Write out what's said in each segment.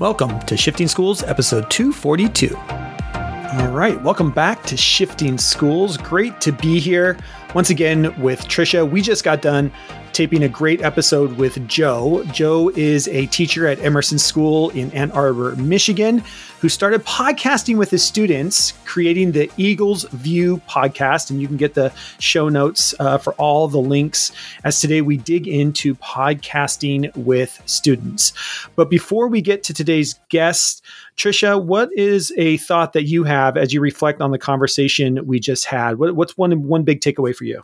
Welcome to Shifting Schools, episode 242. All right, welcome back to Shifting Schools. Great to be here once again with Tricia. We just got done taping a great episode with Joe. Joe is a teacher at Emerson School in Ann Arbor, Michigan, who started podcasting with his students, creating the Eagles View podcast. And you can get the show notes uh, for all the links as today we dig into podcasting with students. But before we get to today's guest, Tricia, what is a thought that you have as you reflect on the conversation we just had? What, what's one one big takeaway for you?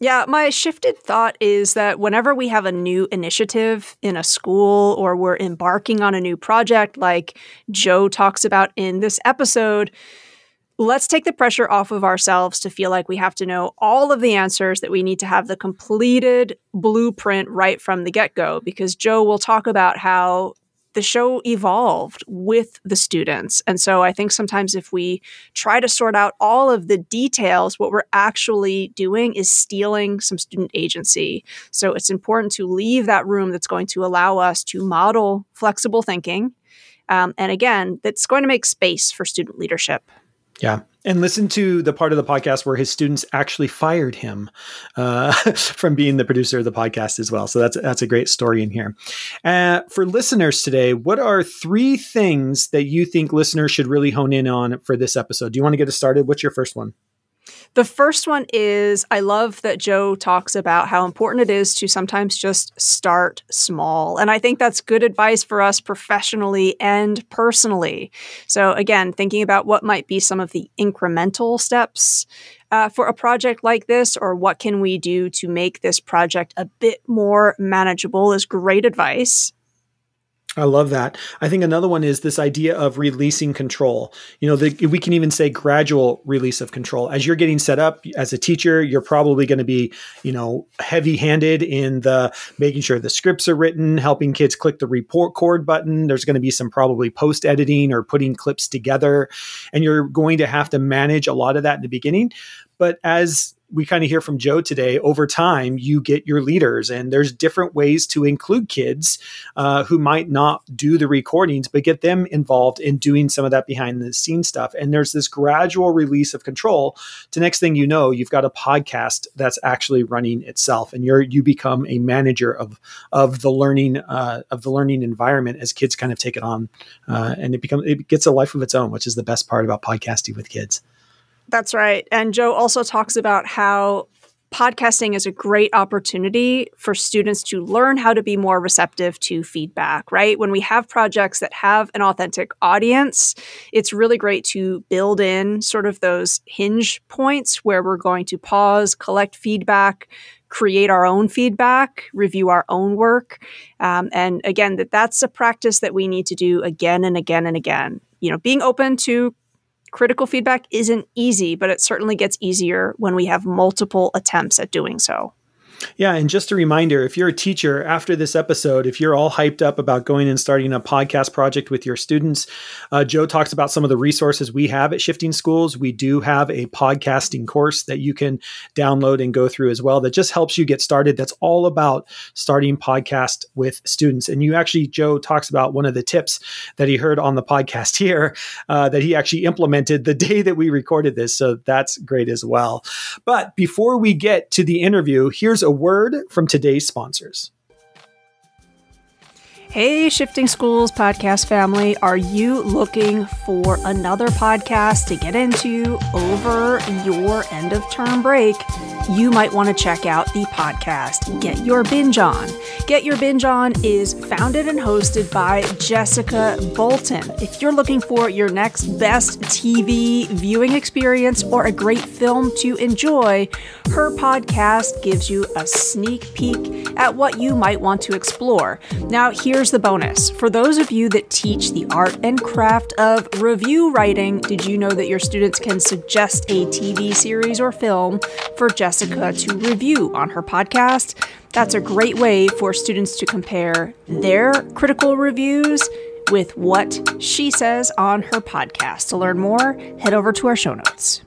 Yeah, my shifted thought is that whenever we have a new initiative in a school or we're embarking on a new project, like Joe talks about in this episode, let's take the pressure off of ourselves to feel like we have to know all of the answers, that we need to have the completed blueprint right from the get go. Because Joe will talk about how the show evolved with the students. And so I think sometimes if we try to sort out all of the details, what we're actually doing is stealing some student agency. So it's important to leave that room that's going to allow us to model flexible thinking. Um, and again, that's going to make space for student leadership. Yeah. And listen to the part of the podcast where his students actually fired him uh, from being the producer of the podcast as well. So that's that's a great story in here. Uh, for listeners today, what are three things that you think listeners should really hone in on for this episode? Do you want to get us started? What's your first one? The first one is I love that Joe talks about how important it is to sometimes just start small. And I think that's good advice for us professionally and personally. So, again, thinking about what might be some of the incremental steps uh, for a project like this, or what can we do to make this project a bit more manageable, is great advice. I love that. I think another one is this idea of releasing control. You know, the, we can even say gradual release of control. As you're getting set up as a teacher, you're probably going to be, you know, heavy handed in the making sure the scripts are written, helping kids click the report cord button. There's going to be some probably post editing or putting clips together. And you're going to have to manage a lot of that in the beginning. But as we kind of hear from Joe today, over time, you get your leaders, and there's different ways to include kids uh, who might not do the recordings, but get them involved in doing some of that behind the scenes stuff. And there's this gradual release of control. To next thing you know, you've got a podcast that's actually running itself, and you're you become a manager of of the learning uh, of the learning environment as kids kind of take it on, uh, and it becomes it gets a life of its own, which is the best part about podcasting with kids. That's right. And Joe also talks about how podcasting is a great opportunity for students to learn how to be more receptive to feedback, right? When we have projects that have an authentic audience, it's really great to build in sort of those hinge points where we're going to pause, collect feedback, create our own feedback, review our own work. Um, and again, that that's a practice that we need to do again and again and again. You know, being open to critical feedback isn't easy, but it certainly gets easier when we have multiple attempts at doing so. Yeah, and just a reminder if you're a teacher after this episode, if you're all hyped up about going and starting a podcast project with your students, uh, Joe talks about some of the resources we have at Shifting Schools. We do have a podcasting course that you can download and go through as well that just helps you get started. That's all about starting podcast with students. And you actually, Joe talks about one of the tips that he heard on the podcast here uh, that he actually implemented the day that we recorded this. So that's great as well. But before we get to the interview, here's a word from today's sponsors. Hey, Shifting Schools podcast family. Are you looking for another podcast to get into over your end of term break? You might want to check out the podcast Get Your Binge On. Get Your Binge On is founded and hosted by Jessica Bolton. If you're looking for your next best TV viewing experience or a great film to enjoy, her podcast gives you a sneak peek at what you might want to explore. Now, here's here's the bonus. For those of you that teach the art and craft of review writing, did you know that your students can suggest a TV series or film for Jessica to review on her podcast? That's a great way for students to compare their critical reviews with what she says on her podcast. To learn more, head over to our show notes.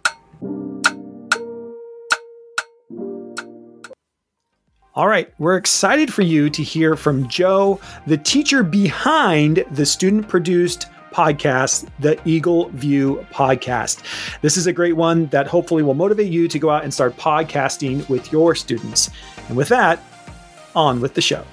All right, we're excited for you to hear from Joe, the teacher behind the student produced podcast, the Eagle View podcast. This is a great one that hopefully will motivate you to go out and start podcasting with your students. And with that, on with the show.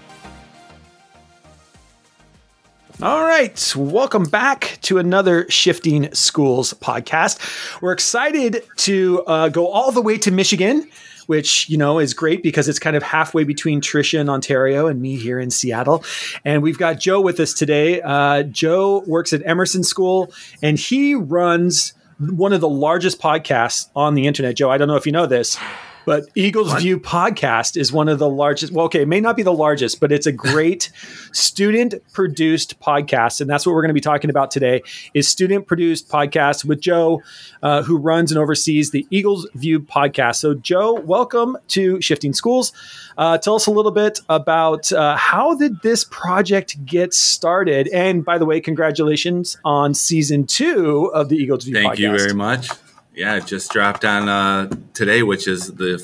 All right, welcome back to another Shifting Schools podcast. We're excited to uh, go all the way to Michigan which you know is great because it's kind of halfway between Tricia in Ontario and me here in Seattle. And we've got Joe with us today. Uh, Joe works at Emerson School, and he runs one of the largest podcasts on the internet. Joe, I don't know if you know this. But Eagles what? View podcast is one of the largest. Well, okay, it may not be the largest, but it's a great student produced podcast, and that's what we're going to be talking about today. Is student produced podcast with Joe, uh, who runs and oversees the Eagles View podcast. So, Joe, welcome to Shifting Schools. Uh, tell us a little bit about uh, how did this project get started? And by the way, congratulations on season two of the Eagles View. Thank podcast. you very much yeah, it just dropped on uh, today, which is the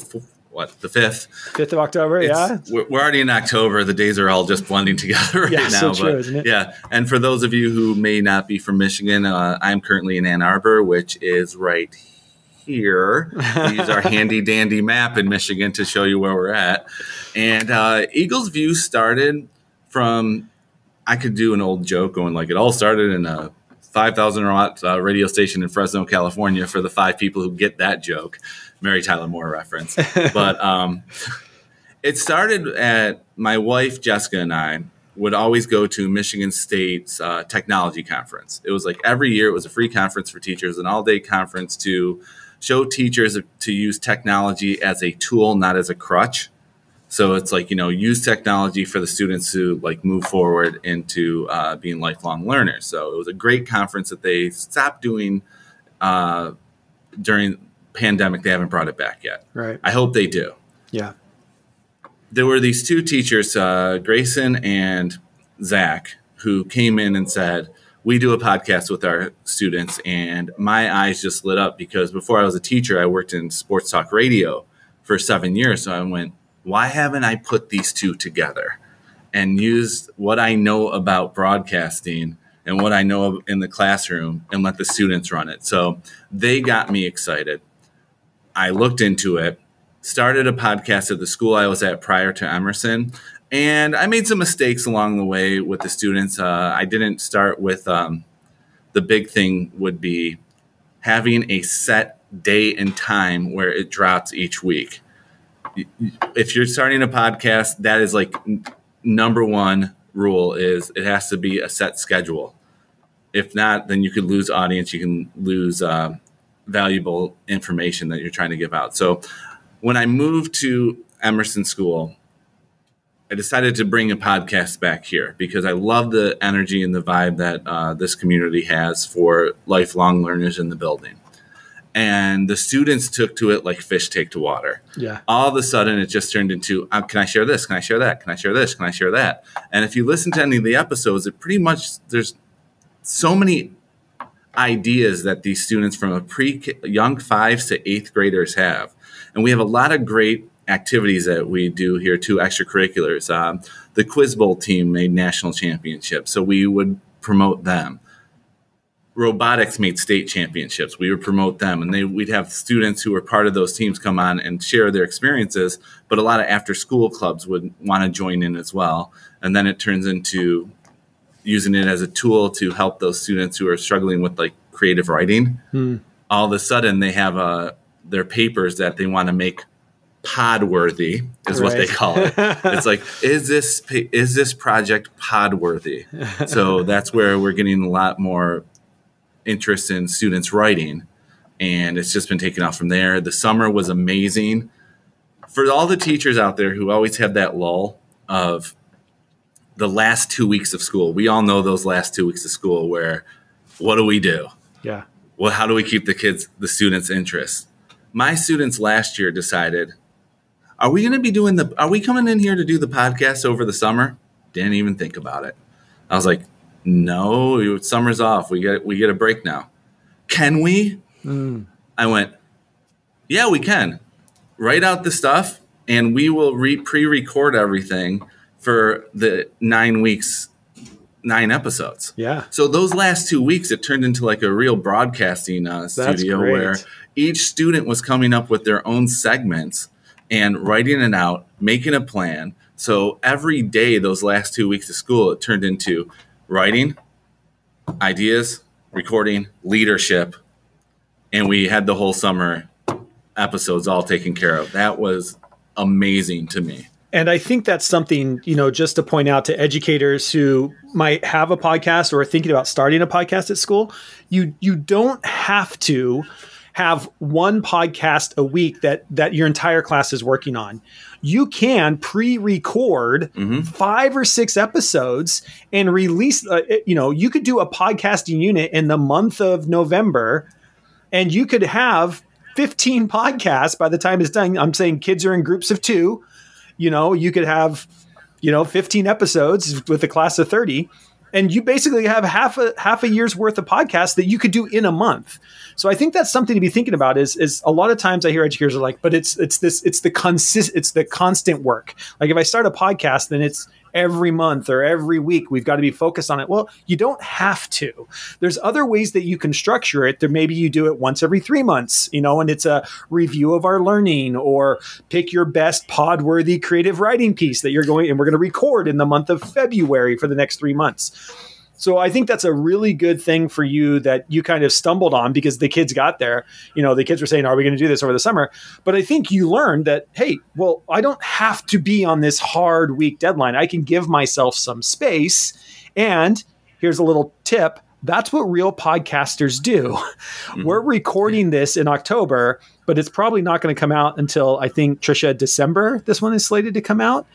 what the fifth, fifth of October. It's, yeah, we're, we're, already in October. The days are all just blending together right yeah, now. So true, isn't it? Yeah, and for those of you who may not be from Michigan, uh, I'm currently in Ann Arbor, which is right here. We use our handy dandy map in Michigan to show you where we're at. And uh, Eagles View started from. I could do an old joke going like it all started in a 5,000 watt uh, radio station in Fresno, California for the five people who get that joke. Mary Tyler Moore reference. but um, it started at my wife, Jessica, and I would always go to Michigan State's uh, technology conference. It was like every year, it was a free conference for teachers, an all day conference to show teachers to use technology as a tool, not as a crutch. So it's like you know use technology for the students to like move forward into uh, being lifelong learners. So it was a great conference that they stopped doing uh, during pandemic. They haven't brought it back yet. Right. I hope they do. Yeah. There were these two teachers, uh, Grayson and Zach, who came in and said, "We do a podcast with our students," and my eyes just lit up because before I was a teacher, I worked in sports talk radio for seven years. So I went why haven't I put these two together and used what I know about broadcasting and what I know in the classroom and let the students run it? So they got me excited. I looked into it, started a podcast at the school I was at prior to Emerson, and I made some mistakes along the way with the students. Uh, I didn't start with um, the big thing would be having a set day and time where it drops each week if you're starting a podcast, that is like number one rule is it has to be a set schedule. If not, then you could lose audience. You can lose uh, valuable information that you're trying to give out. So when I moved to Emerson School, I decided to bring a podcast back here because I love the energy and the vibe that uh, this community has for lifelong learners in the building and the students took to it like fish take to water. Yeah. All of a sudden, it just turned into, uh, can I share this? Can I share that? Can I share this? Can I share that? And if you listen to any of the episodes, it pretty much there's so many ideas that these students from a pre young fives to eighth graders have, and we have a lot of great activities that we do here too, extracurriculars. Um, the Quiz Bowl team made national championships, so we would promote them robotics made state championships. We would promote them, and they we'd have students who were part of those teams come on and share their experiences. But a lot of after school clubs would want to join in as well, and then it turns into using it as a tool to help those students who are struggling with like creative writing. Hmm. All of a sudden, they have uh, their papers that they want to make pod worthy is right. what they call it. it's like is this is this project pod worthy? so that's where we're getting a lot more interest in students writing, and it's just been taken off from there. The summer was amazing. For all the teachers out there who always have that lull of the last two weeks of school, we all know those last two weeks of school where what do we do? Yeah. Well, how do we keep the kids, the students' interest? My students last year decided, are we going to be doing the, are we coming in here to do the podcast over the summer? Didn't even think about it. I was like, no, summer's off. We get we get a break now. Can we? Mm. I went, yeah, we can. Write out the stuff and we will re- pre-record everything for the nine weeks nine episodes Yeah. so those last two weeks it turned into like a real broadcasting uh, studio where each student was coming up with their own segments and writing it out making a plan so every day those last two weeks of school it turned into writing ideas recording leadership and we had the whole summer episodes all taken care of that was amazing to me And I think that's something, you know, just to point out to educators who might have a podcast or are thinking about starting a podcast at school, you you don't have to have one podcast a week that that your entire class is working on. You can pre-record five or six episodes and release uh, you know, you could do a podcasting unit in the month of November and you could have 15 podcasts by the time it's done. I'm saying kids are in groups of 2 you know you could have you know 15 episodes with a class of 30 and you basically have half a half a year's worth of podcasts that you could do in a month so i think that's something to be thinking about is is a lot of times i hear educators are like but it's it's this it's the consist it's the constant work. Like if i start a podcast then it's every month or every week we've got to be focused on it. Well you don't have to. There's other ways that you can structure it. There maybe you do it once every three months you know and it's a review of our learning or pick your best pod worthy creative writing piece that you're going and we're going to record in the month of february for the next three months so I think that's a really good thing for you that you kind of stumbled on because the kids got there. You know, the kids were saying, "Are we going to do this over the summer?" But I think you learned that, hey, well, I don't have to be on this hard week deadline. I can give myself some space. And here's a little tip: that's what real podcasters do. Mm-hmm. We're recording this in October, but it's probably not going to come out until I think Tricia December. This one is slated to come out.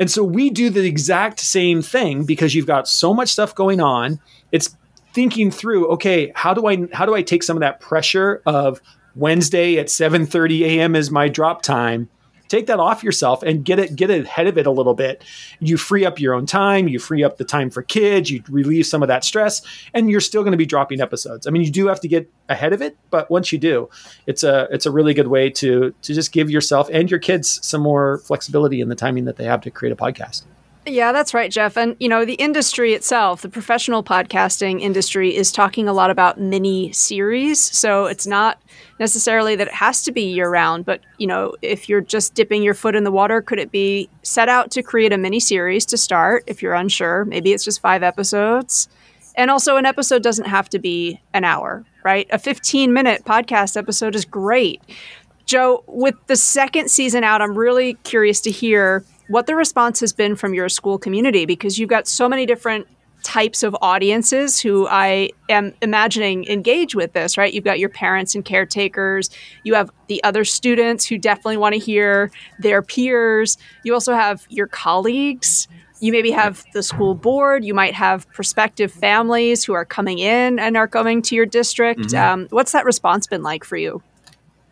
And so we do the exact same thing because you've got so much stuff going on. It's thinking through, okay, how do I how do I take some of that pressure of Wednesday at 7:30 a.m. is my drop time? Take that off yourself and get it get ahead of it a little bit. You free up your own time, you free up the time for kids, you relieve some of that stress, and you're still going to be dropping episodes. I mean, you do have to get ahead of it, but once you do, it's a it's a really good way to to just give yourself and your kids some more flexibility in the timing that they have to create a podcast. Yeah, that's right, Jeff. And, you know, the industry itself, the professional podcasting industry, is talking a lot about mini series. So it's not necessarily that it has to be year round, but, you know, if you're just dipping your foot in the water, could it be set out to create a mini series to start if you're unsure? Maybe it's just five episodes. And also, an episode doesn't have to be an hour, right? A 15 minute podcast episode is great. Joe, with the second season out, I'm really curious to hear what the response has been from your school community because you've got so many different types of audiences who I am imagining engage with this, right? You've got your parents and caretakers, you have the other students who definitely want to hear their peers, you also have your colleagues. You maybe have the school board. You might have prospective families who are coming in and are going to your district. Um, what's that response been like for you?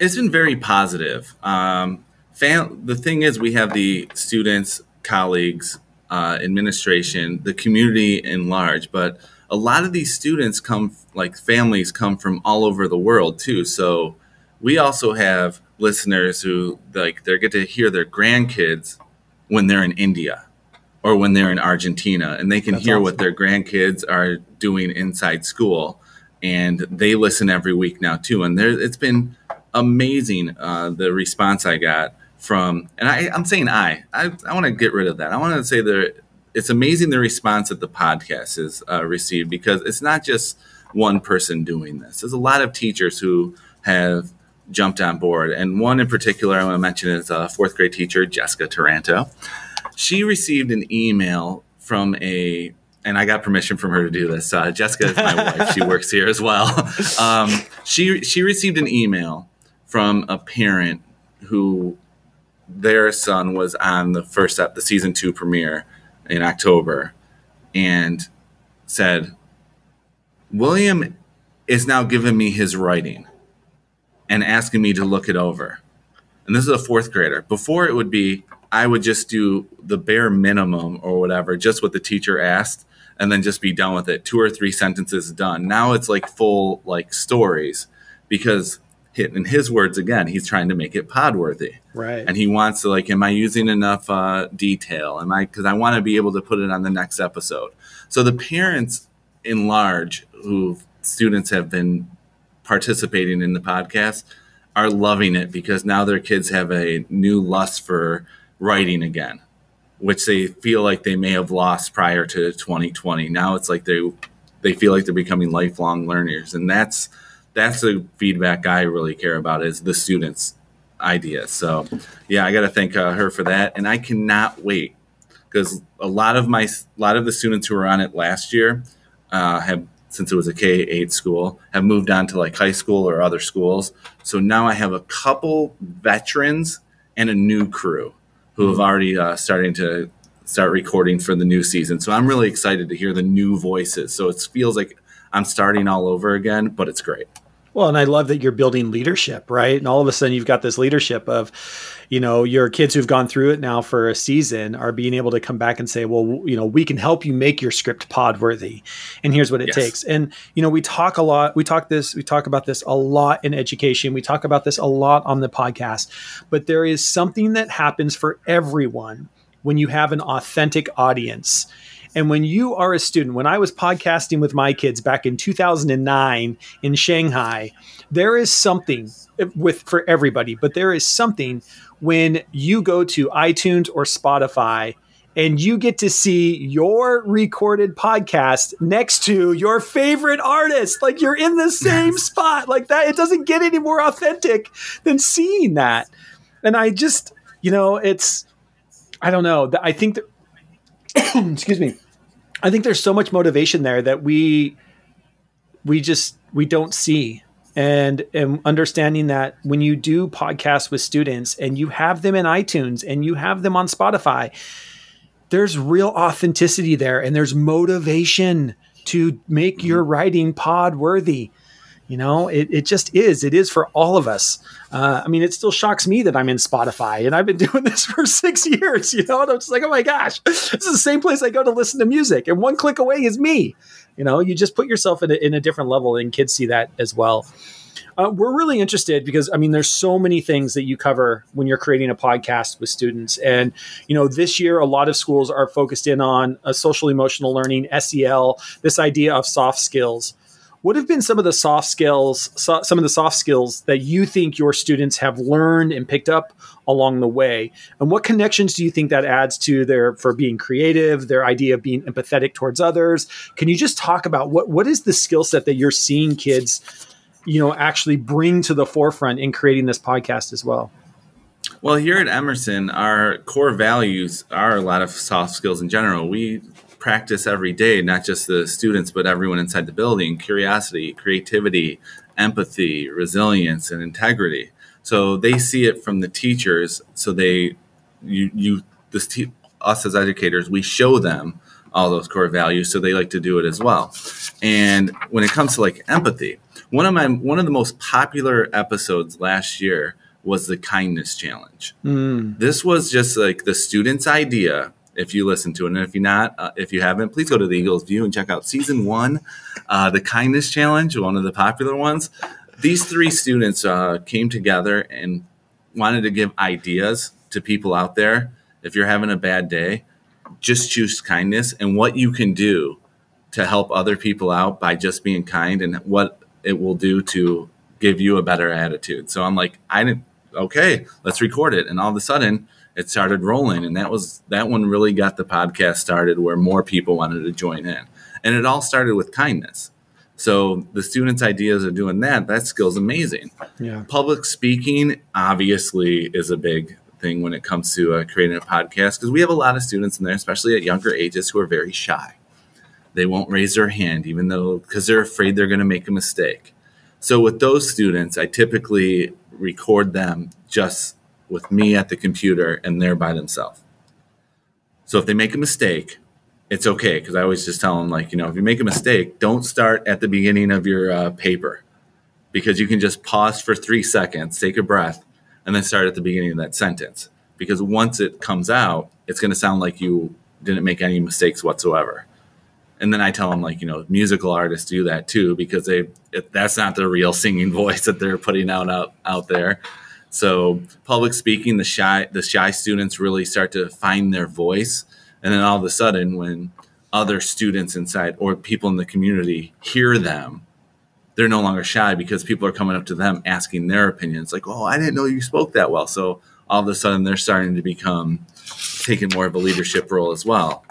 It's been very positive. Um, fam- the thing is, we have the students, colleagues, uh, administration, the community in large, but a lot of these students come, like families, come from all over the world too. So we also have listeners who like they get to hear their grandkids when they're in India or when they're in Argentina, and they can That's hear awesome. what their grandkids are doing inside school, and they listen every week now too. And there, it's been amazing uh, the response I got from, and I, I'm saying I, I, I want to get rid of that. I want to say that it's amazing the response that the podcast has uh, received because it's not just one person doing this. There's a lot of teachers who have jumped on board, and one in particular I want to mention is a fourth grade teacher, Jessica Taranto. She received an email from a and I got permission from her to do this. Uh, Jessica is my wife; she works here as well. Um, she she received an email from a parent who their son was on the first the season two premiere in October, and said, "William is now giving me his writing and asking me to look it over." And this is a fourth grader. Before it would be I would just do the bare minimum or whatever, just what the teacher asked, and then just be done with it. Two or three sentences done. Now it's like full like stories because in his words again, he's trying to make it pod worthy. Right. And he wants to like, am I using enough uh, detail? Am I because I want to be able to put it on the next episode. So the parents in large who students have been participating in the podcast are loving it because now their kids have a new lust for writing again, which they feel like they may have lost prior to 2020. Now it's like they they feel like they're becoming lifelong learners, and that's that's the feedback I really care about is the students' ideas. So, yeah, I got to thank uh, her for that, and I cannot wait because a lot of my a lot of the students who were on it last year uh, have since it was a K eight school have moved on to like high school or other schools. So now I have a couple veterans and a new crew who have already uh, starting to start recording for the new season. So I'm really excited to hear the new voices. So it feels like I'm starting all over again, but it's great. Well, and I love that you're building leadership, right? And all of a sudden you've got this leadership of, you know, your kids who've gone through it now for a season are being able to come back and say, well, you know, we can help you make your script pod worthy. And here's what it yes. takes. And, you know, we talk a lot, we talk this, we talk about this a lot in education. We talk about this a lot on the podcast, but there is something that happens for everyone when you have an authentic audience and when you are a student, when I was podcasting with my kids back in 2009 in Shanghai, there is something with for everybody, but there is something when you go to iTunes or Spotify and you get to see your recorded podcast next to your favorite artist. Like you're in the same spot like that. It doesn't get any more authentic than seeing that. And I just, you know, it's, I don't know. I think that excuse me. I think there's so much motivation there that we we just we don't see. And, and understanding that when you do podcasts with students and you have them in iTunes and you have them on Spotify, there's real authenticity there and there's motivation to make your writing pod worthy. You know, it, it just is. It is for all of us. Uh, I mean, it still shocks me that I'm in Spotify and I've been doing this for six years, you know, and I'm just like, oh my gosh, this is the same place I go to listen to music. And one click away is me. You know, you just put yourself in a, in a different level and kids see that as well. Uh, we're really interested because I mean, there's so many things that you cover when you're creating a podcast with students, and you know, this year a lot of schools are focused in on a social emotional learning (SEL), this idea of soft skills what have been some of the soft skills so, some of the soft skills that you think your students have learned and picked up along the way? And what connections do you think that adds to their for being creative their idea of being empathetic towards others? Can you just talk about what what is the skill set that you're seeing kids you know actually bring to the forefront in creating this podcast as well? Well, here at Emerson, our core values are a lot of soft skills in general. We practice every day, not just the students, but everyone inside the building curiosity, creativity, empathy, resilience, and integrity. So they see it from the teachers. So they, you, you, this us as educators, we show them all those core values. So they like to do it as well. And when it comes to like empathy, one of my, one of the most popular episodes last year was the kindness challenge. Mm. This was just like the student's idea if you listen to it. And if you're not, uh, if you haven't, please go to the Eagles View and check out season one, uh, the Kindness Challenge, one of the popular ones. These three students uh, came together and wanted to give ideas to people out there. If you're having a bad day, just choose kindness and what you can do to help other people out by just being kind and what it will do to give you a better attitude. So I'm like, I didn't, okay, let's record it. And all of a sudden, it started rolling and that was that one really got the podcast started where more people wanted to join in. And it all started with kindness. So the students ideas of doing that that skill's amazing. Yeah. Public speaking obviously is a big thing when it comes to uh, creating a podcast because we have a lot of students in there especially at younger ages who are very shy. They won't raise their hand even though because they're afraid they're going to make a mistake. So with those students i typically record them just with me at the computer and they're by themselves. So if they make a mistake, it's okay because I always just tell them like you know if you make a mistake, don't start at the beginning of your uh, paper because you can just pause for three seconds, take a breath, and then start at the beginning of that sentence. Because once it comes out, it's going to sound like you didn't make any mistakes whatsoever. and then I tell them like you know musical artists do that too because they that's not the real singing voice that they're putting out out out there. So public speaking, the shy the shy students really start to find their voice, and then all of a sudden when other students inside or people in the community hear them, they're no longer shy because people are coming up to them asking their opinions. Like, oh, I didn't know you spoke that well. So all of a sudden they're starting to become taking more of a leadership role as well.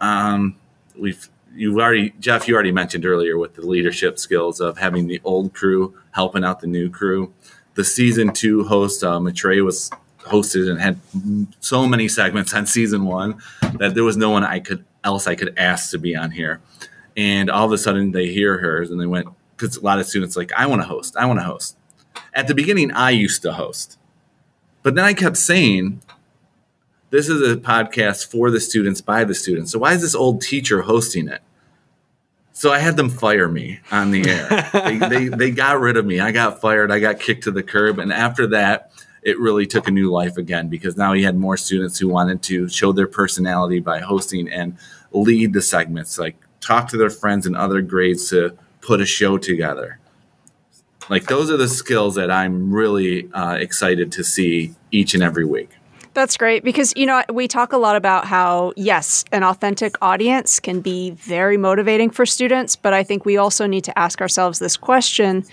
Um, we've you've already Jeff, you already mentioned earlier with the leadership skills of having the old crew helping out the new crew. The season two host uh, Matre was hosted and had so many segments on season one that there was no one I could else I could ask to be on here. And all of a sudden they hear hers and they went because a lot of students like I want to host, I want to host. At the beginning, I used to host, but then I kept saying this is a podcast for the students by the students. So why is this old teacher hosting it? So I had them fire me on the air. they, they, they got rid of me. I got fired. I got kicked to the curb. And after that, it really took a new life again because now he had more students who wanted to show their personality by hosting and lead the segments, like talk to their friends in other grades to put a show together. Like those are the skills that I'm really uh, excited to see each and every week. That's great because, you know, we talk a lot about how, yes, an authentic audience can be very motivating for students, but I think we also need to ask ourselves this question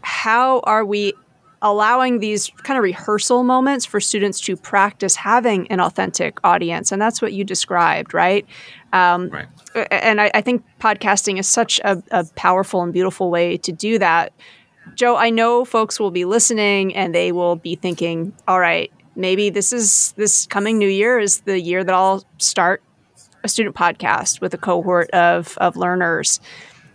How are we allowing these kind of rehearsal moments for students to practice having an authentic audience? And that's what you described, right? Um, right. And I, I, think podcasting is such a, a powerful and beautiful way to do that. Joe, I know folks will be listening and they will be thinking, all right, maybe this is this coming new year is the year that I'll start a student podcast with a cohort of of learners.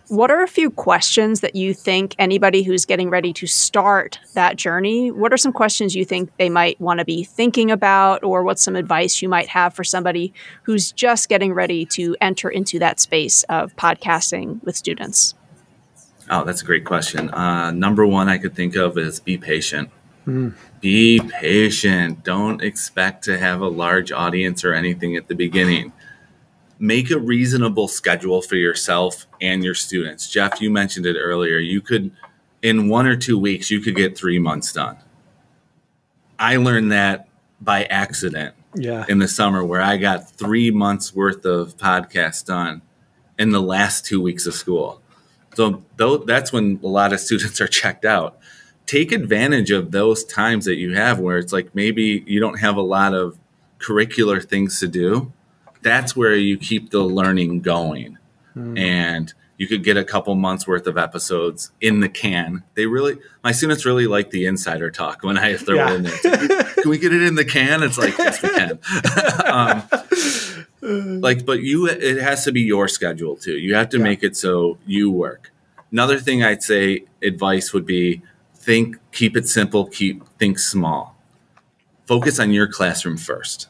What are a few questions that you think anybody who's getting ready to start that journey, what are some questions you think they might want to be thinking about or what's some advice you might have for somebody who's just getting ready to enter into that space of podcasting with students? Oh, that's a great question. Uh, number one I could think of is be patient. Mm. Be patient. Don't expect to have a large audience or anything at the beginning. Make a reasonable schedule for yourself and your students. Jeff, you mentioned it earlier. You could, in one or two weeks, you could get three months done. I learned that by accident yeah. in the summer where I got three months worth of podcasts done in the last two weeks of school. So that's when a lot of students are checked out take advantage of those times that you have where it's like maybe you don't have a lot of curricular things to do. That's where you keep the learning going. Mm. And you could get a couple months worth of episodes in the can. They really, my students really like the insider talk when I throw yeah. it in there. can we get it in the can? It's like, yes, we can. um, like, but you, it has to be your schedule too. You have to yeah. make it so you work. Another thing I'd say advice would be think, keep it simple, keep think small. Focus on your classroom first.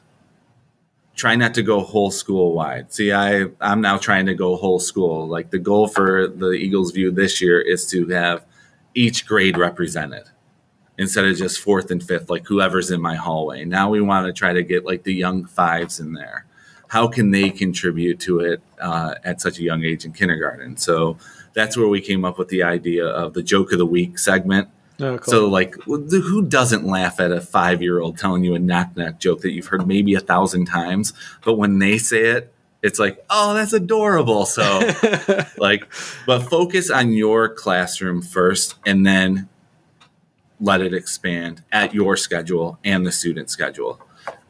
Try not to go whole school wide. See, I I'm now trying to go whole school. Like the goal for the Eagles View this year is to have each grade represented instead of just fourth and fifth, like whoever's in my hallway. Now we want to try to get like the young fives in there. How can they contribute to it uh, at such a young age in kindergarten? So that's where we came up with the idea of the joke of the week segment Oh, cool. So, like, who doesn't laugh at a five year old telling you a knock knock joke that you've heard maybe a thousand times? But when they say it, it's like, oh, that's adorable. So, like, but focus on your classroom first and then let it expand at your schedule and the student schedule.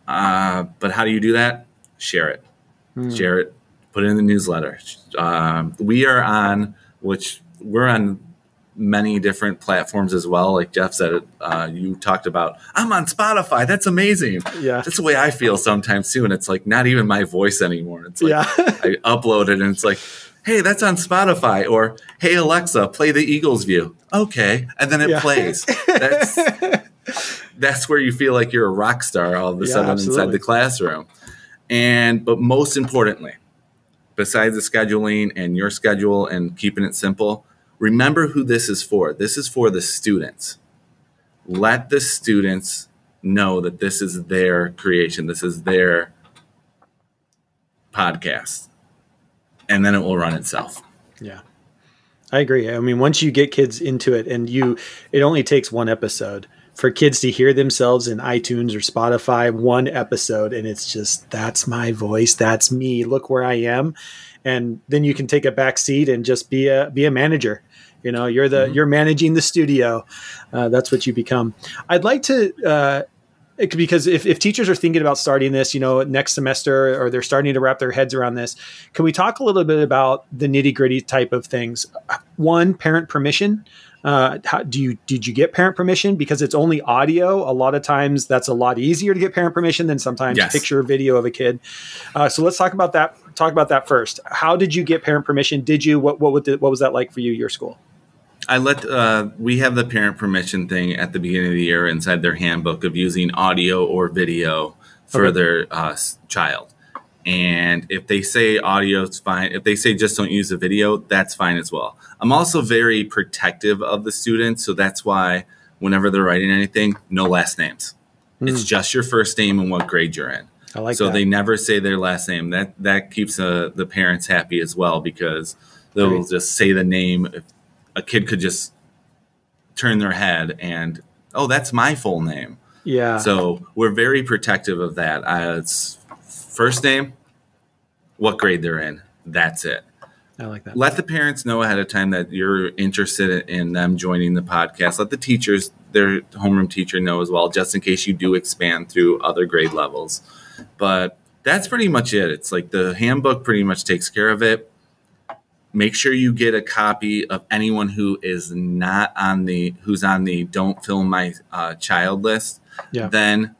Uh, but how do you do that? Share it. Hmm. Share it. Put it in the newsletter. Um, we are on, which we're on many different platforms as well. Like Jeff said, uh, you talked about, I'm on Spotify. That's amazing. Yeah. That's the way I feel sometimes too. And it's like not even my voice anymore. It's like yeah. I upload it and it's like, hey, that's on Spotify. Or hey, Alexa, play the Eagles view. Okay. And then it yeah. plays. That's, that's where you feel like you're a rock star all of a yeah, sudden absolutely. inside the classroom. And, but most importantly, besides the scheduling and your schedule and keeping it simple, remember who this is for. This is for the students. Let the students know that this is their creation, this is their podcast. and then it will run itself. Yeah. I agree. I mean, once you get kids into it and you it only takes one episode for kids to hear themselves in iTunes or Spotify one episode and it's just that's my voice, that's me. Look where I am. And then you can take a back seat and just be a be a manager. You know, you're the mm-hmm. you're managing the studio. Uh, that's what you become. I'd like to uh, because if, if teachers are thinking about starting this, you know, next semester or they're starting to wrap their heads around this, can we talk a little bit about the nitty gritty type of things? One, parent permission. Uh, how, do you did you get parent permission because it's only audio? A lot of times that's a lot easier to get parent permission than sometimes yes. picture video of a kid. Uh, so let's talk about that. Talk about that first. How did you get parent permission? Did you what what what was that like for you? Your school? I let uh, we have the parent permission thing at the beginning of the year inside their handbook of using audio or video for okay. their uh, child. And if they say audio, it's fine. If they say just don't use the video, that's fine as well. I'm also very protective of the students, so that's why whenever they're writing anything, no last names. Mm. It's just your first name and what grade you're in. I like so that. they never say their last name. That that keeps uh, the parents happy as well because they'll right. just say the name. If a kid could just turn their head and oh that's my full name yeah so we're very protective of that uh, it's first name what grade they're in that's it I like that. Let the parents know ahead of time that you're interested in them joining the podcast. Let the teachers, their homeroom teacher, know as well, just in case you do expand through other grade levels. But that's pretty much it. It's like the handbook pretty much takes care of it make sure you get a copy of anyone who is not on the who's on the don't film my uh, child list. Yeah. then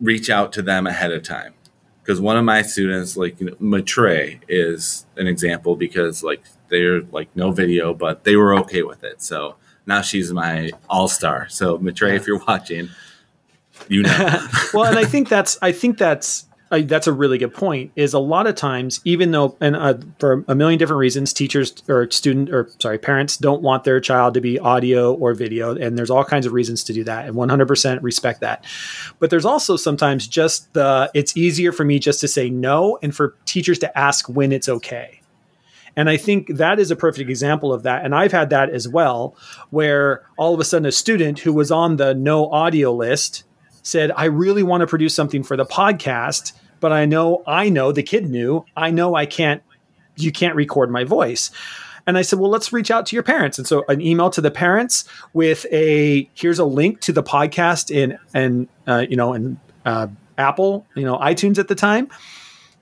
reach out to them ahead of time. Because one of my students like you know, Matre is an example because like they're like no video but they were okay with it. So now she's my all-star. So Matre yeah. if you're watching you know. Well and i think that's i think that's that's a really good point. Is a lot of times, even though, and uh, for a million different reasons, teachers or student or sorry, parents don't want their child to be audio or video, and there's all kinds of reasons to do that, and 100% respect that. But there's also sometimes just the it's easier for me just to say no, and for teachers to ask when it's okay. And I think that is a perfect example of that. And I've had that as well, where all of a sudden a student who was on the no audio list said, I really want to produce something for the podcast, but I know, I know the kid knew, I know I can't, you can't record my voice. And I said, well, let's reach out to your parents. And so an email to the parents with a, here's a link to the podcast in, and, uh, you know, in uh, Apple, you know, iTunes at the time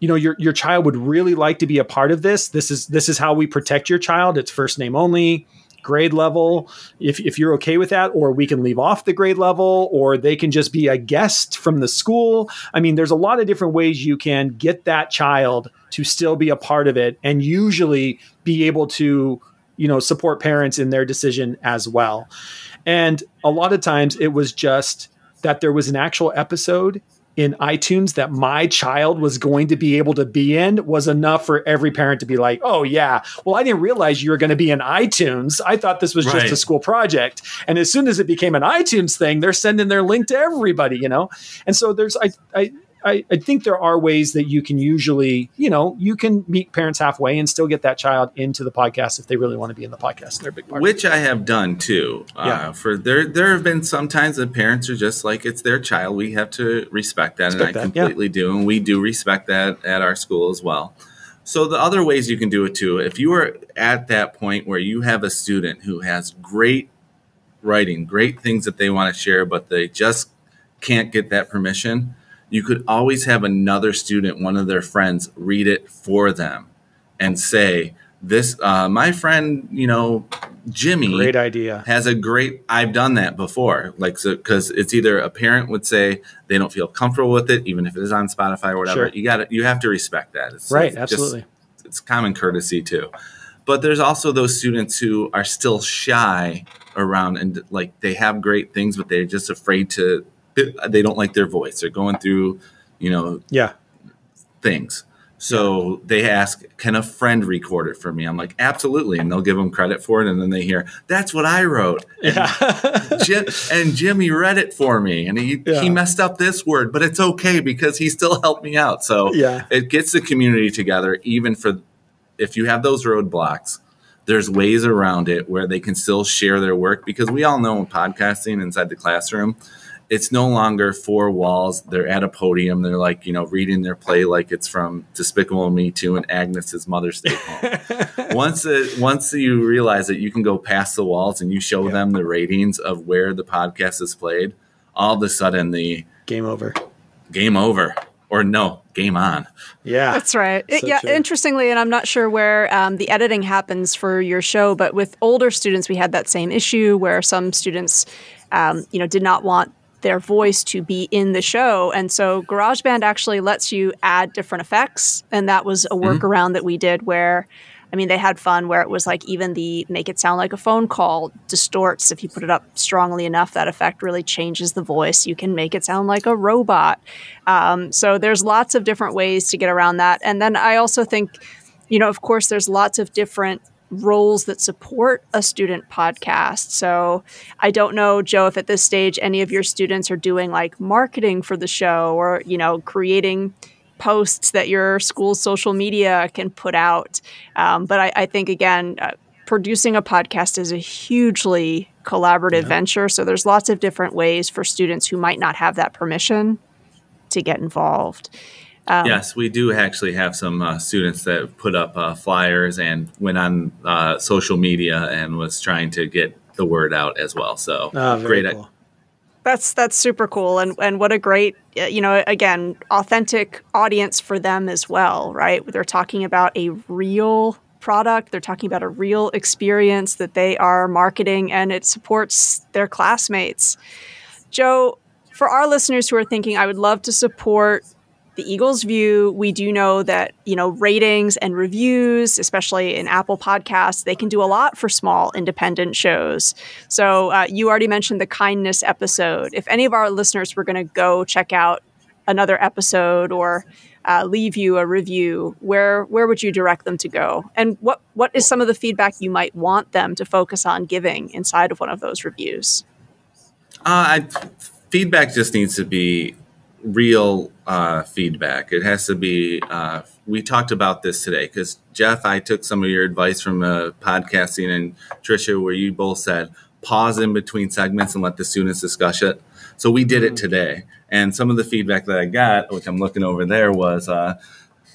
you know your your child would really like to be a part of this this is this is how we protect your child it's first name only grade level if, if you're okay with that or we can leave off the grade level or they can just be a guest from the school. I mean there's a lot of different ways you can get that child to still be a part of it and usually be able to you know support parents in their decision as well. And a lot of times it was just that there was an actual episode in iTunes that my child was going to be able to be in was enough for every parent to be like, oh, yeah, well, I didn't realize you were going to be in iTunes. I thought this was right. just a school project. And as soon as it became an iTunes thing, they're sending their link to everybody, you know? And so there's, I, I, I, I, think there are ways that you can usually, you know, you can meet parents halfway and still get that child into the podcast if they really want to be in the podcast. They're a big part. Which I have done too. Uh, yeah. Uh, for there, there have been sometimes that parents are just like it's their child. We have to respect that, respect and I that, completely yeah. do, and we do respect that at our school as well. So the other ways you can do it too, if you are at that point where you have a student who has great writing, great things that they want to share, but they just can't get that permission you could always have another student, one of their friends, read it for them and say, this uh, my friend you know jimmy great idea. has a great i've done that before. Like so because it's either a parent would say they don't feel comfortable with it even if it is on spotify or whatever. Sure. you got you have to respect that. It's, right it's absolutely. Just, it's common courtesy too. But there's also those students who are still shy around and like they have great things but they're just afraid to they don't like their voice. They're going through, you know, yeah, things. So they ask, "Can a friend record it for me?" I'm like, "Absolutely," and they'll give them credit for it. And then they hear, "That's what I wrote." And, yeah. Jim, and Jimmy read it for me, and he yeah. he messed up this word, but it's okay because he still helped me out. So yeah, it gets the community together, even for if you have those roadblocks, there's ways around it where they can still share their work because we all know in podcasting inside the classroom, it's no longer four walls. They're at a podium. They're like, you know, reading their play like it's from Despicable Me 2 and Agnes's Mother's Day home. once it, once you realize that you can go past the walls and you show yeah. them the ratings of where the podcast is played, all of a sudden the game over. Game over. Or no, game on. Yeah. That's right. So yeah, true. interestingly, and I'm not sure where um, the editing happens for your show, but with older students, we had that same issue where some students, um, you know, did not want their voice to be in the show. And so GarageBand actually lets you add different effects. And that was a mm-hmm. workaround mm-hmm. that we did where, I mean, they had fun where it was like even the make it sound like a phone call distorts. If you put it up strongly enough, that effect really changes the voice. You can make it sound like a robot. Um, so there's lots of different ways to get around that. And then I also think, you know, of course, there's lots of different roles that support a student podcast. So I don't know, Joe, if at this stage any of your students are doing like marketing for the show or, you know, creating posts that your school's social media can put out. Um, but I, I, think, again, uh, producing a podcast is a hugely collaborative yeah. venture. So there's lots of different ways for students who might not have that permission to get involved. Um, yes, we do actually have some uh, students that put up uh, flyers and went on uh, social media and was trying to get the word out as well. So oh, great. Cool. That's that's super cool, and and what a great uh, you know again authentic audience for them as well, right? They're talking about a real product. They're talking about a real experience that they are marketing, and it supports their classmates. Joe, for our listeners who are thinking, I would love to support the Eagles view, we do know that, you know, ratings and reviews, especially in Apple Podcasts, they can do a lot for small independent shows. So uh, you already mentioned the kindness episode. If any of our listeners were going to go check out another episode or uh, leave you a review, where where would you direct them to go? And what what is some of the feedback you might want them to focus on giving inside of one of those reviews? Uh, I, feedback just needs to be real uh, feedback. It has to be. Uh, we talked about this today because Jeff, I took some of your advice from uh, podcasting, and Tricia, where you both said pause in between segments and let the students discuss it. So we did it mm-hmm. today, and some of the feedback that I got, which I'm looking over there, was uh,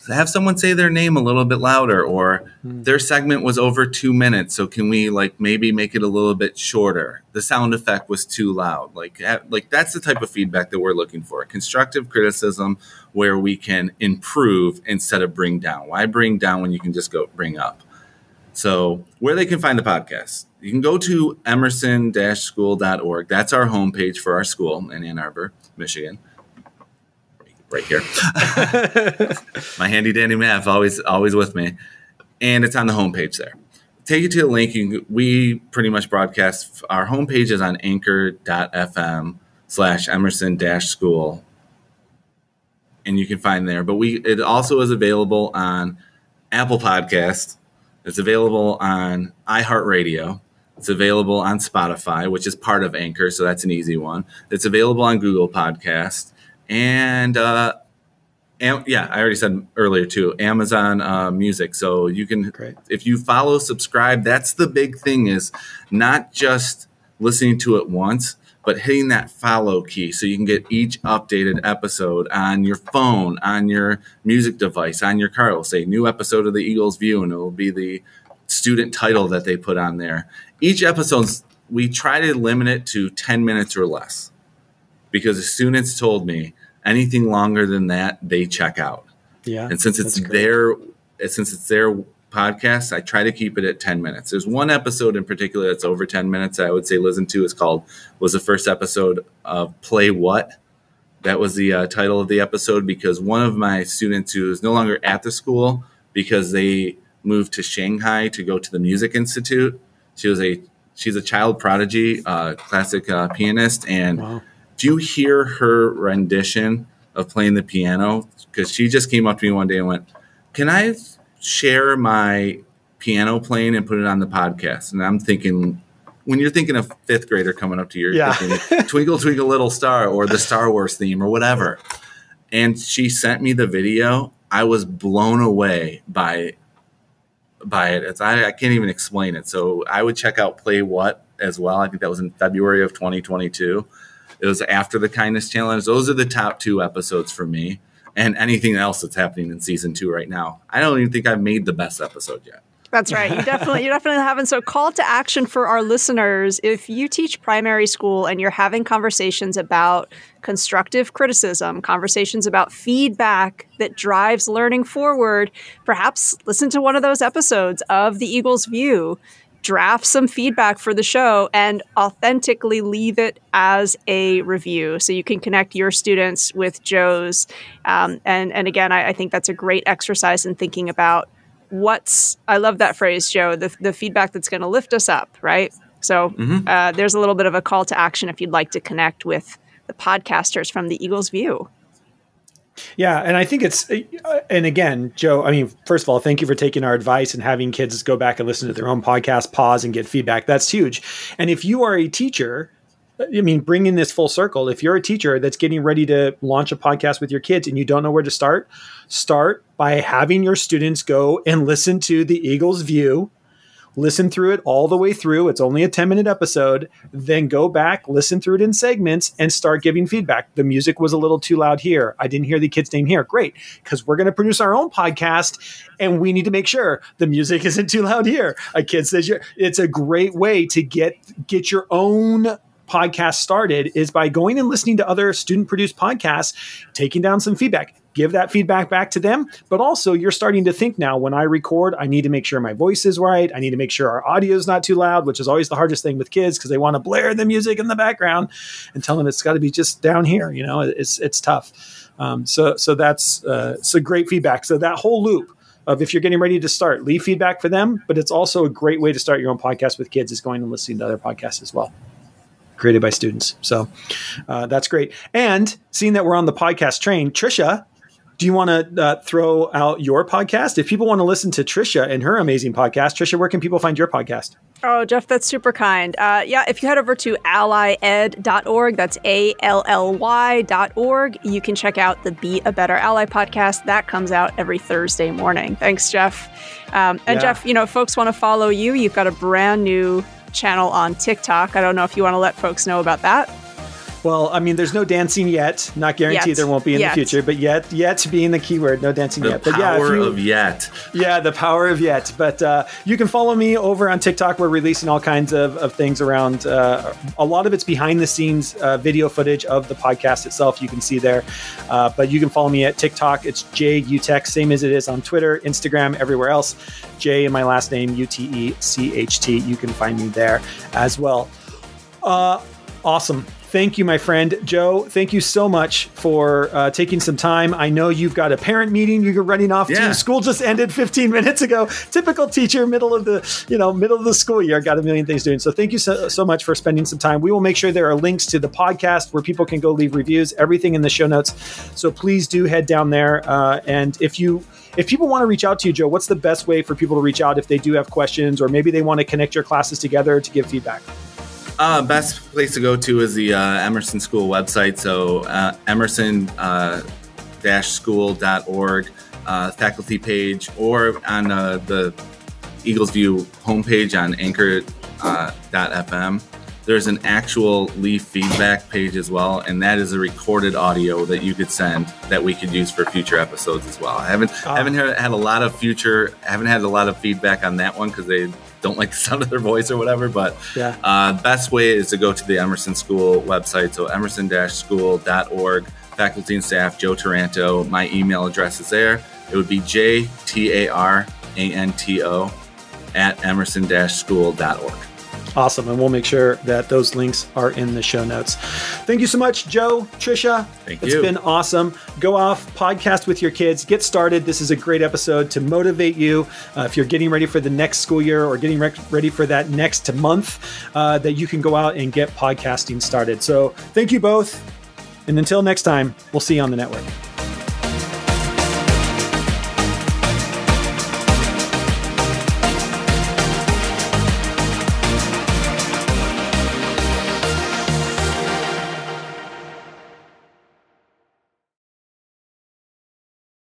have someone say their name a little bit louder or mm. their segment was over two minutes so can we like maybe make it a little bit shorter? The sound effect was too loud. Like like that's the type of feedback that we're looking for constructive criticism where we can improve instead of bring down. Why bring down when you can just go bring up? So where they can find the podcast? You can go to emerson-school.org that's our homepage for our school in ann arbor michigan right here. My handy dandy map always always with me, and it's on the homepage there. Take you to the link. We pretty much broadcast. Our homepage is on anchor.fm slash Emerson dash school, and you can find there. But we it also is available on Apple Podcast. It's available on iHeartRadio. It's available on Spotify, which is part of Anchor, so that's an easy one. It's available on Google Podcast and uh, Am- yeah, I already said earlier too. Amazon uh, Music, so you can Great. if you follow, subscribe. That's the big thing is not just listening to it once, but hitting that follow key so you can get each updated episode on your phone, on your music device, on your car. It'll say new episode of the Eagles View, and it will be the student title that they put on there. Each episode, we try to limit it to 10 minutes or less because the students told me anything longer than that, they check out. Yeah. And since it's their since it's their podcast, I try to keep it at 10 minutes. There's one episode in particular that's over 10 minutes I would say listen to. It's called was the first episode of Play What. That was the uh, title of the episode because one of my students who is no longer at the school because they moved to Shanghai to go to the Music Institute. She was a she's a child prodigy, uh, classic uh, pianist, and wow do you hear her rendition of playing the piano? Because she just came up to me one day and went, Can I share my piano playing and put it on the podcast? And I'm thinking, when you're thinking of fifth grader coming up to you, yeah. thinking, Twinkle, Twinkle, Little Star or the Star Wars theme or whatever. And she sent me the video. I was blown away by by it. It's, I, I can't even explain it. So I would check out Play What as well. I think that was in February of 2022. It was after the Kindness Challenge. Those are the top two episodes for me, and anything else that's happening in season two right now. I don't even think I've made the best episode yet. That's right. You definitely you definitely haven't. So call to action for our listeners. If you teach primary school and you're having conversations about constructive criticism, conversations about feedback that drives learning forward, perhaps listen to one of those episodes of The Eagles View. Draft some feedback for the show and authentically leave it as a review, so you can connect your students with Joe's. Um, and and again, I, I think that's a great exercise in thinking about what's I love that phrase, Joe. The the feedback that's going to lift us up, right? So mm-hmm. uh, there's a little bit of a call to action if you'd like to connect with the podcasters from the Eagles View. Yeah, and I think it's, uh, and again, Joe. I mean, first of all, thank you for taking our advice and having kids go back and listen to their own podcast, pause and get feedback. That's huge. And if you are a teacher I mean, bringing this full circle, if you're a teacher that's getting ready to launch a podcast with your kids and you don't know where to start, start by having your students go and listen to the Eagles View, listen through it all the way through. It's only a 10 minute episode. Then go back, listen through it in segments, and start giving feedback. The music was a little too loud here. I didn't hear the kid's name here. Great, because we're going to produce our own podcast and we need to make sure the music isn't too loud here. A kid says, it's a great way to get, get your own podcast started is by going and listening to other student produced podcasts, taking down some feedback. Give that feedback back to them. But also, you're starting to think now when I record, I need to make sure my voice is right. I need to make sure our audio is not too loud, which is always the hardest thing with kids because they want to blare the music in the background and tell them it's got to be just down here. You know, it's, it's tough. Um, so, so that's uh, so great feedback. So that whole loop of if you're getting ready to start, leave feedback for them. But it's also a great way to start your own podcast with kids is going and listening to other podcasts as well created by students. So uh, that's great. And seeing that we're on the podcast train, Tricia, do you want to uh, throw out your podcast? If people want to listen to Tricia and her amazing podcast, Tricia, where can people find your podcast? Oh, Jeff, that's super kind. Uh, yeah, if you head over to allyed.org, that's A L L Y.org, you can check out the Be a Better Ally podcast. That comes out every Thursday morning. Thanks, Jeff. Um, and yeah. Jeff, you know, if folks want to follow you. You've got a brand new channel on TikTok. I don't know if you want to let folks know about that. Well, I mean, there's no dancing yet. Not guaranteed yet. there won't be in yet. the future, but yet, yet being the keyword, no dancing the yet. But yeah, The power you, of yet. Yeah, the power of yet. But uh, you can follow me over on TikTok. We're releasing all kinds of, of things around. Uh, a lot of it's behind the scenes uh, video footage of the podcast itself. You can see there. Uh, but you can follow me at TikTok. It's J Utecht, same as it is on Twitter, Instagram, everywhere else. J and my last name U T E C H T. You can find me there as well. Uh, awesome thank you, my friend Joe. Thank you so much for uh, taking some time. I know you've got a parent meeting you're running off yeah. to. School just ended 15 minutes ago. Typical teacher, middle of the you know middle of the school year, got a million things doing. So thank you so, so much for spending some time. We will make sure there are links to the podcast where people can go leave reviews. Everything in the show notes. So please do head down there. Uh, and if you if people want to reach out to you, Joe, what's the best way for people to reach out if they do have questions or maybe they want to connect your classes together to give feedback? Uh, best place to go to is the uh, Emerson School website. So uh, Emerson uh, school.org uh, faculty page or on uh, the Eagles View homepage on anchor.fm. There's an actual leaf feedback page as well, and that is a recorded audio that you could send that we could use for future episodes as well. I haven't oh. haven't had a lot of future, haven't had a lot of feedback on that one because they don't like the sound of their voice or whatever. But yeah, uh, best way is to go to the Emerson School website. So emerson-school.org. Faculty and staff, Joe Taranto. My email address is there. It would be J T A R A N T O at emerson-school.org. Awesome. And we'll make sure that those links are in the show notes. Thank you so much, Joe, Tricia. Thank it's you. It's been awesome. Go off, podcast with your kids, get started. This is a great episode to motivate you. Uh, if you're getting ready for the next school year or getting re- ready for that next month, uh, that you can go out and get podcasting started. So thank you both. And until next time, we'll see you on the network.